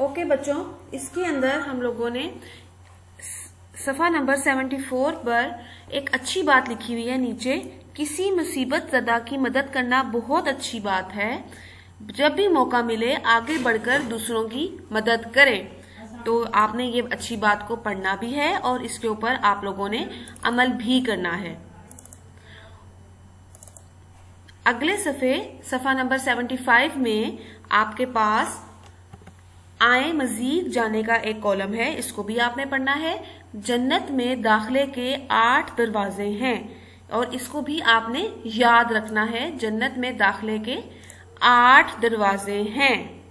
Okay बच्चों, इसके अंदर हम लोगों ने सफ़ा नंबर 74 पर एक अच्छी बात लिखी हुई है नीचे, किसी मुसीबत जदा की मदद करना बहुत अच्छी बात है। जब भी मौका मिले, आगे बढ़कर दूसरों की मदद करें। तो आपने ये अच्छी बात को पढ़ना भी है और इसके ऊपर आप लोगों ने अमल भी करना है। अगले सफे, सफ़ा नंबर 75 में आपके पास आए मजीद जाने का एक कॉलम है, इसको भी आपने पढ़ना है। जन्नत में दाखिले के आठ दरवाजे हैं और इसको भी आपने याद रखना है, जन्नत में दाखिले के आठ दरवाजे हैं।